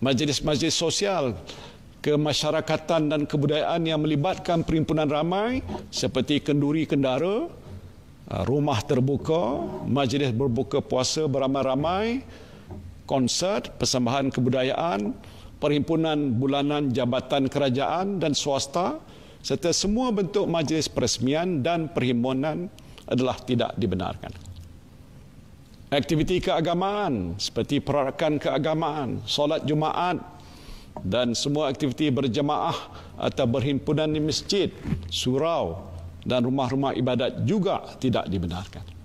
majlis-majlis sosial kemasyarakatan dan kebudayaan yang melibatkan perhimpunan ramai seperti kenduri kendara, uh, rumah terbuka, majlis berbuka puasa beramai-ramai, konsert, persembahan kebudayaan, perhimpunan bulanan jabatan kerajaan dan swasta serta semua bentuk majlis peresmian dan perhimpunan adalah tidak dibenarkan. Aktiviti keagamaan seperti perarakan keagamaan, solat Jumaat, dan semua aktiviti berjemaah atau berhimpunan di masjid, surau dan rumah-rumah ibadat juga tidak dibenarkan.